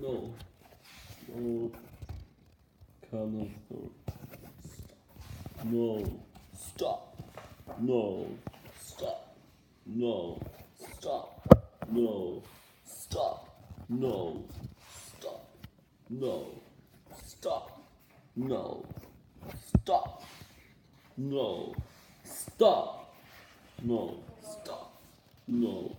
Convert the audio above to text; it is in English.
no. Oh. Canister. No. Stop. No. Stop. No. Stop. No. Stop. No. Stop. No. Stop. No. Stop. No. Stop. No. Stop. No.